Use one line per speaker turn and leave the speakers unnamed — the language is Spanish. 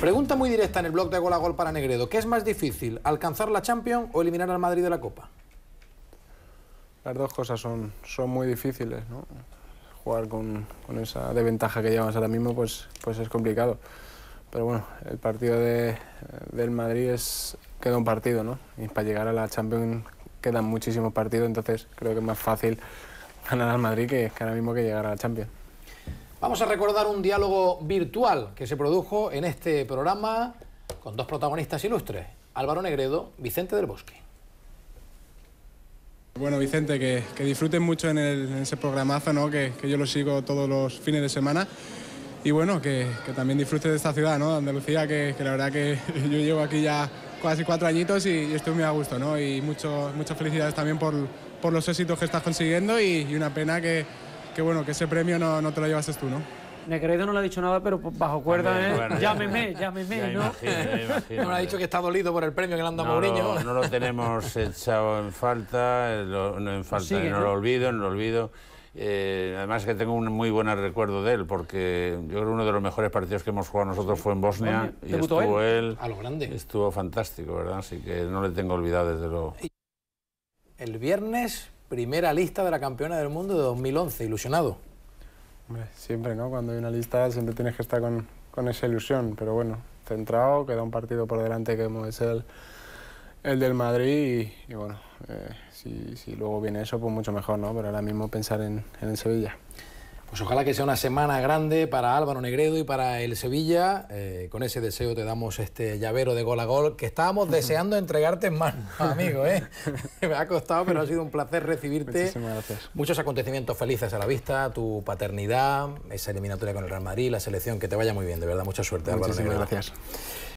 Pregunta muy directa en el blog de Gol a Gol para Negredo. ¿Qué es más difícil, alcanzar la Champions o eliminar al Madrid de la Copa?
Las dos cosas son, son muy difíciles, ¿no? Jugar con, con esa desventaja que llevamos ahora mismo pues, pues es complicado. Pero bueno, el partido de, del Madrid es, queda un partido, ¿no? Y para llegar a la Champions quedan muchísimos partidos, entonces creo que es más fácil ganar al Madrid que, que ahora mismo que llegar a la Champions.
Vamos a recordar un diálogo virtual que se produjo en este programa con dos protagonistas ilustres, Álvaro Negredo, Vicente del Bosque.
Bueno, Vicente, que, que disfruten mucho en, ese programazo, ¿no? Que, yo lo sigo todos los fines de semana. Y bueno, que, también disfrutes de esta ciudad, ¿no? Andalucía, que, la verdad que yo llevo aquí ya casi cuatro añitos y, y estoy muy a gusto, ¿no? Y mucho, muchas felicidades también por, los éxitos que estás consiguiendo y una pena que, que bueno, que ese premio no, no te lo llevases tú, ¿no?
Negredo no le ha dicho nada, pero bajo cuerda, ¿eh?
Bueno,
llámeme, llámeme,
ya
¿no?
imagino, ya imagino.
No le ha dicho que está dolido por el premio que le han dado
no,
Mourinho.
lo, no lo tenemos echado en falta, eh, lo- no en falta,
Sigue,
no
¿no?
lo olvido, no lo olvido. Eh, además que tengo un muy buen recuerdo de él, porque yo creo que uno de los mejores partidos que hemos jugado nosotros fue en Bosnia
Bosnia.
y
¿Debutó
estuvo él,
A lo grande.
estuvo fantástico, ¿verdad? Así que no le tengo olvidado desde luego.
El viernes, primera lista de la campeona del mundo de 2011, ilusionado.
Hombre, siempre, ¿no? Cuando hay una lista siempre tienes que estar con, con esa ilusión, pero bueno, centrado, queda un partido por delante como es el, el del Madrid y, y bueno, eh, si, si luego viene eso, pues mucho mejor, ¿no? Pero ahora mismo pensar en, en el Sevilla.
Pues ojalá que sea una semana grande para Álvaro Negredo y para el Sevilla. Eh, con ese deseo te damos este llavero de gol a gol que estábamos deseando entregarte en mano, amigo. ¿eh? Me ha costado, pero ha sido un placer recibirte.
Muchísimas gracias.
Muchos acontecimientos felices a la vista, tu paternidad, esa eliminatoria con el Real Madrid, la selección, que te vaya muy bien, de verdad. Mucha suerte, Álvaro
Muchísimas
Negredo.
gracias.